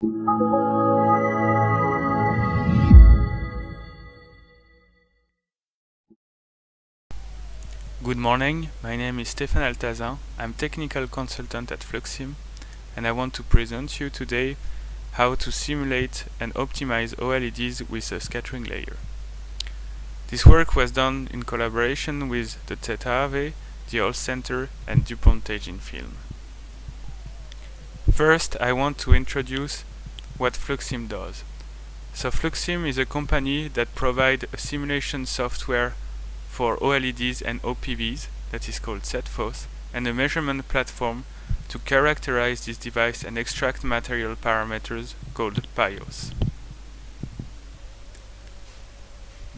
Good morning, my name is Stéphane Altazin. I'm technical consultant at Fluxim and I want to present you today how to simulate and optimize OLEDs with a scattering layer. This work was done in collaboration with the ZHAW, the Holst Center and DuPont Teijin Film. First, I want to introduce what Fluxim does. So Fluxim is a company that provides a simulation software for OLEDs and OPVs that is called SETFOS and a measurement platform to characterize this device and extract material parameters called PAIOS.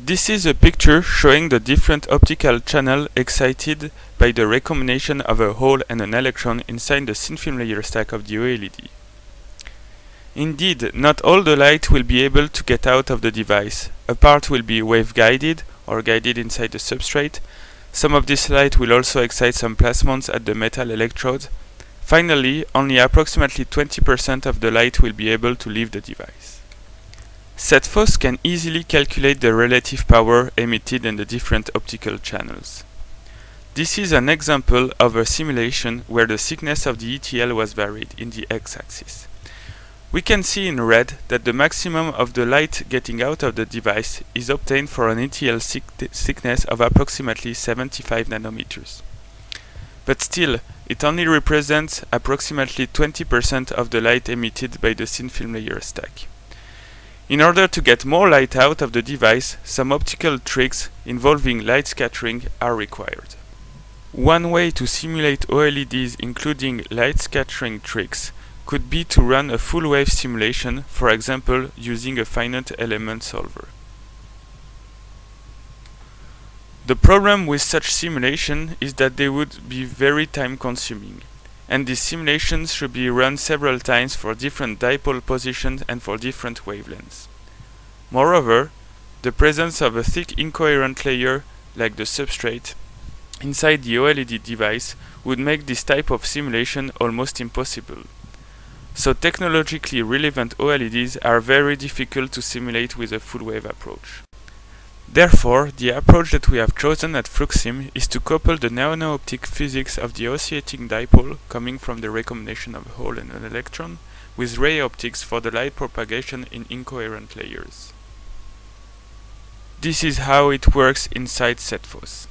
This is a picture showing the different optical channel excited by the recombination of a hole and an electron inside the thin film layer stack of the OLED. Indeed, not all the light will be able to get out of the device. A part will be wave guided or guided inside the substrate. Some of this light will also excite some plasmons at the metal electrodes. Finally, only approximately 20% of the light will be able to leave the device. SETFOS can easily calculate the relative power emitted in the different optical channels. This is an example of a simulation where the thickness of the ETL was varied in the x-axis. We can see in red that the maximum of the light getting out of the device is obtained for an ETL thickness of approximately 75 nanometers. But still, it only represents approximately 20% of the light emitted by the thin film layer stack. In order to get more light out of the device, some optical tricks involving light scattering are required. One way to simulate OLEDs including light scattering tricks could be to run a full wave simulation, for example using a finite element solver. The problem with such simulation is that they would be very time consuming, and these simulations should be run several times for different dipole positions and for different wavelengths. Moreover, the presence of a thick incoherent layer, like the substrate, inside the OLED device would make this type of simulation almost impossible. So technologically relevant OLEDs are very difficult to simulate with a full wave approach. Therefore, the approach that we have chosen at Fluxim is to couple the nano-optic physics of the oscillating dipole coming from the recombination of a hole and an electron with ray optics for the light propagation in incoherent layers. This is how it works inside SETFOS.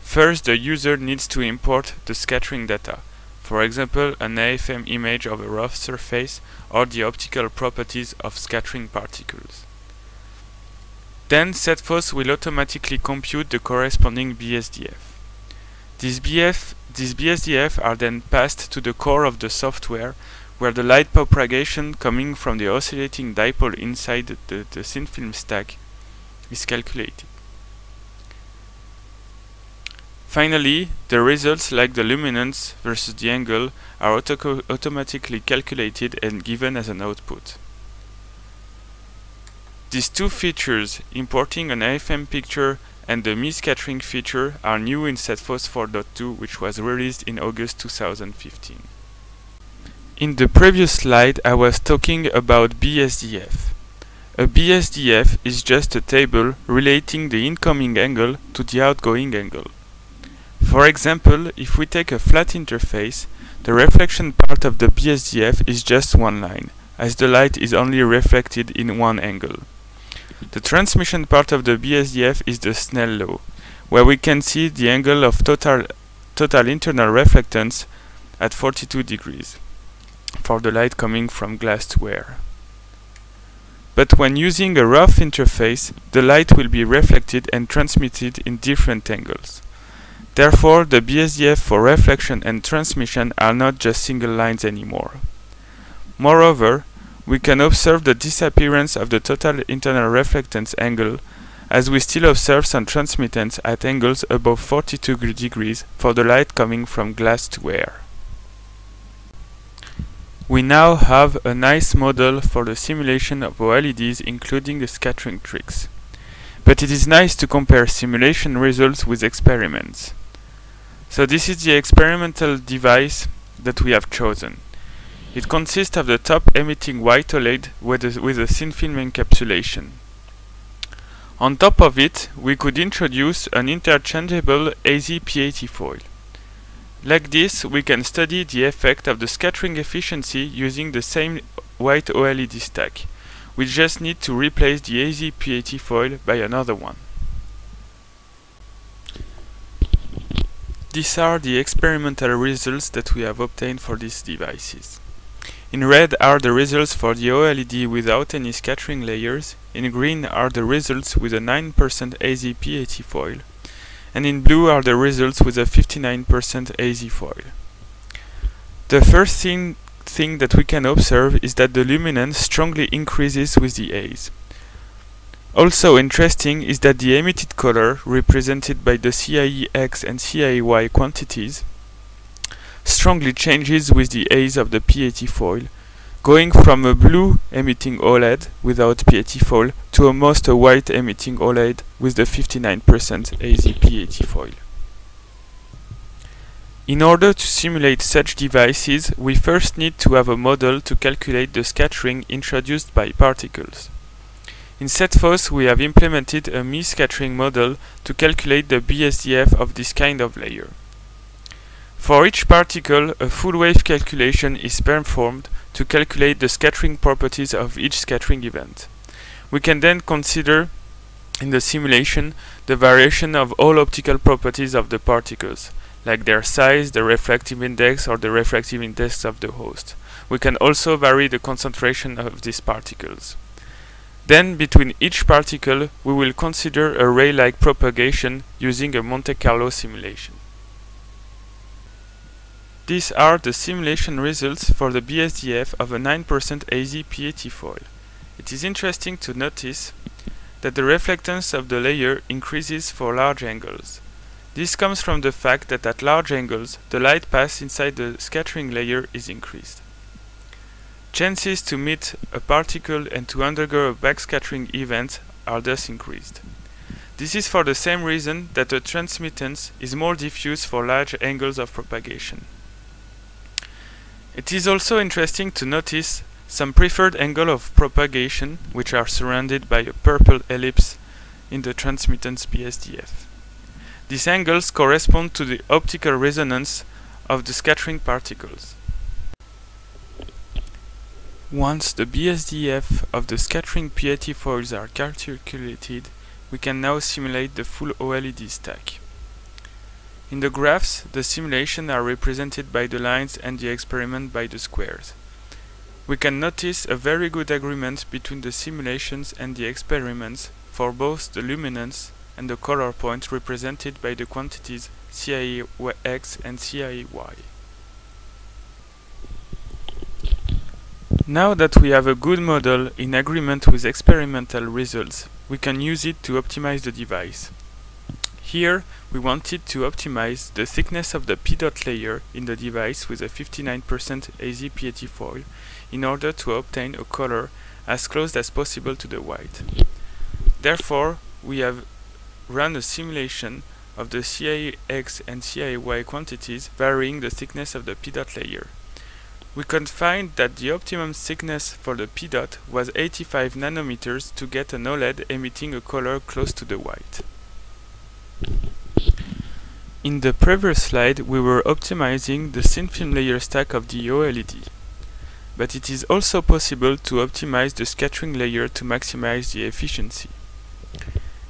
First, the user needs to import the scattering data, for example an AFM image of a rough surface or the optical properties of scattering particles. Then SETFOS will automatically compute the corresponding BSDF. These, BF, these BSDF are then passed to the core of the software where the light propagation coming from the oscillating dipole inside the, the thin film stack is calculated. Finally, the results like the luminance versus the angle are auto automatically calculated and given as an output. These two features, importing an AFM picture and the Mie-scattering feature, are new in SETFOS 4.2 which was released in August 2015. In the previous slide I was talking about BSDF. A BSDF is just a table relating the incoming angle to the outgoing angle. For example, if we take a flat interface, the reflection part of the BSDF is just one line, as the light is only reflected in one angle. The transmission part of the BSDF is the Snell law, where we can see the angle of total, total internal reflectance at 42 degrees for the light coming from glass to air. But when using a rough interface, the light will be reflected and transmitted in different angles. Therefore, the BSDF for reflection and transmission are not just single lines anymore. Moreover, we can observe the disappearance of the total internal reflectance angle as we still observe some transmittance at angles above 42 degrees for the light coming from glass to air. We now have a nice model for the simulation of OLEDs including the scattering tricks. But it is nice to compare simulation results with experiments. So this is the experimental device that we have chosen. It consists of the top emitting white OLED with a, with a thin film encapsulation. On top of it, we could introduce an interchangeable haze PET foil. Like this, we can study the effect of the scattering efficiency using the same white OLED stack. We just need to replace the haze PET foil by another one. These are the experimental results that we have obtained for these devices. In red are the results for the OLED without any scattering layers, in green are the results with a 9% haze PET foil, and in blue are the results with a 59% haze foil. The first thing, thing that we can observe is that the luminance strongly increases with the haze. Also interesting is that the emitted color, represented by the CIEX and CIEY quantities, strongly changes with the haze of the PET foil, going from a blue emitting OLED without PET foil to almost a white emitting OLED with the 59% haze PET foil. In order to simulate such devices, we first need to have a model to calculate the scattering introduced by particles. In SETFOS we have implemented a Mie scattering model to calculate the BSDF of this kind of layer. For each particle, a full wave calculation is performed to calculate the scattering properties of each scattering event. We can then consider in the simulation the variation of all optical properties of the particles, like their size, the refractive index, or the refractive index of the host. We can also vary the concentration of these particles. Then, between each particle, we will consider a ray-like propagation using a Monte Carlo simulation. These are the simulation results for the BSDF of a 9% haze PET foil. It is interesting to notice that the reflectance of the layer increases for large angles. This comes from the fact that at large angles, the light path inside the scattering layer is increased. Chances to meet a particle and to undergo a backscattering event are thus increased. This is for the same reason that the transmittance is more diffuse for large angles of propagation. It is also interesting to notice some preferred angle of propagation which are surrounded by a purple ellipse in the transmittance BSDF. These angles correspond to the optical resonance of the scattering particles. Once the BSDF of the scattering PET foils are calculated, we can now simulate the full OLED stack. In the graphs, the simulations are represented by the lines and the experiment by the squares. We can notice a very good agreement between the simulations and the experiments for both the luminance and the color point represented by the quantities CIEX and CIEY. Now that we have a good model in agreement with experimental results, we can use it to optimize the device. Here, we wanted to optimize the thickness of the PEDOT layer in the device with a 59% haze PET foil in order to obtain a color as close as possible to the white. Therefore, we have run a simulation of the CIEX and CIEY quantities varying the thickness of the PEDOT layer. We could find that the optimum thickness for the PEDOT was 85 nanometers to get an OLED emitting a color close to the white. In the previous slide we were optimizing the thin film layer stack of the OLED. But it is also possible to optimize the scattering layer to maximize the efficiency.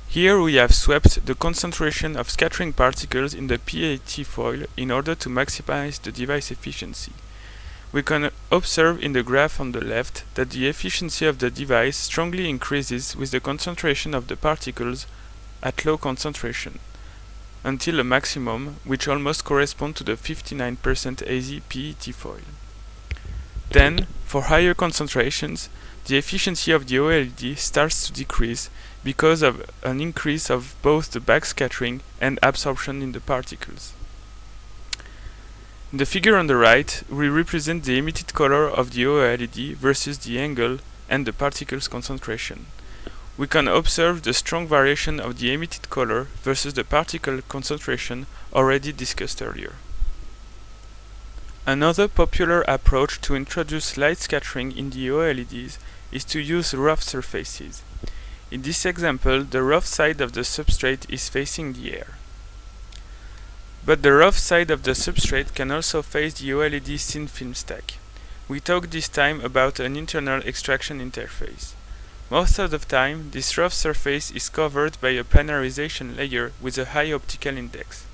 Here we have swept the concentration of scattering particles in the PET foil in order to maximize the device efficiency. We can observe in the graph on the left that the efficiency of the device strongly increases with the concentration of the particles at low concentration until a maximum which almost corresponds to the 59% haze PET foil. Then, for higher concentrations, the efficiency of the OLED starts to decrease because of an increase of both the backscattering and absorption in the particles. In the figure on the right, we represent the emitted color of the OLED versus the angle and the particles concentration we can observe the strong variation of the emitted color versus the particle concentration already discussed earlier. Another popular approach to introduce light scattering in the OLEDs is to use rough surfaces. In this example, the rough side of the substrate is facing the air. But the rough side of the substrate can also face the OLED thin film stack. We talk this time about an internal extraction interface. Most of the time, this rough surface is covered by a planarization layer with a high optical index.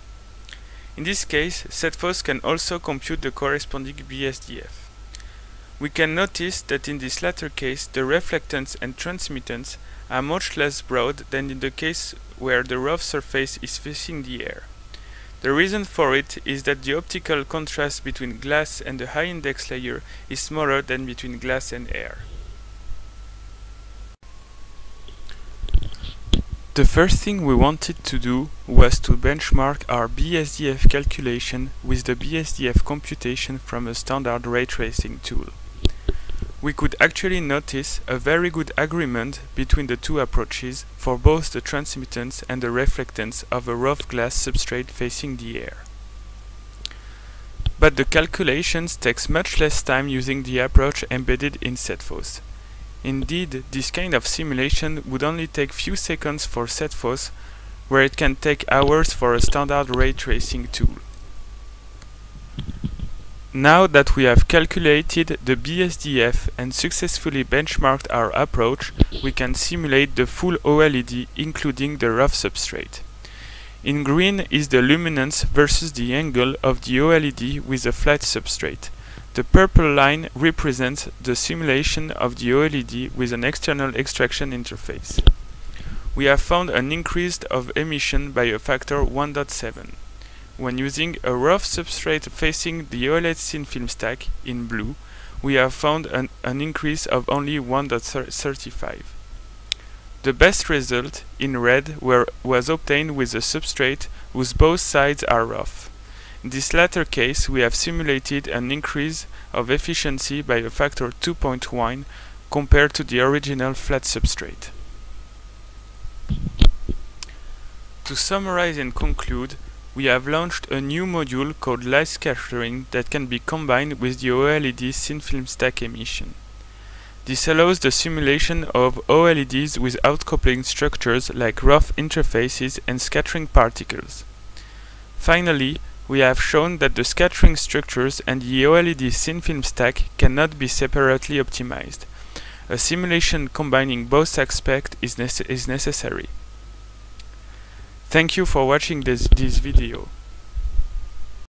In this case, SETFOS can also compute the corresponding BSDF. We can notice that in this latter case, the reflectance and transmittance are much less broad than in the case where the rough surface is facing the air. The reason for it is that the optical contrast between glass and the high index layer is smaller than between glass and air. The first thing we wanted to do was to benchmark our BSDF calculation with the BSDF computation from a standard ray tracing tool. We could actually notice a very good agreement between the two approaches for both the transmittance and the reflectance of a rough glass substrate facing the air. But the calculations takes much less time using the approach embedded in SETFOS. Indeed, this kind of simulation would only take few seconds for SETFOS, where it can take hours for a standard ray tracing tool. Now that we have calculated the BSDF and successfully benchmarked our approach, we can simulate the full OLED including the rough substrate. In green is the luminance versus the angle of the OLED with a flat substrate. The purple line represents the simulation of the OLED with an external extraction interface. We have found an increase of emission by a factor 1.7 when using a rough substrate facing the OLED thin film stack in blue, we have found an, an increase of only 1.35. The best result, in red, were, was obtained with a substrate whose both sides are rough. In this latter case, we have simulated an increase of efficiency by a factor 2.1 compared to the original flat substrate. To summarize and conclude, we have launched a new module called light scattering that can be combined with the OLED thin film stack emission. This allows the simulation of OLEDs with outcoupling structures like rough interfaces and scattering particles. Finally, we have shown that the scattering structures and the OLED thin film stack cannot be separately optimized. A simulation combining both aspects is, nece is necessary. Thank you for watching this, this video.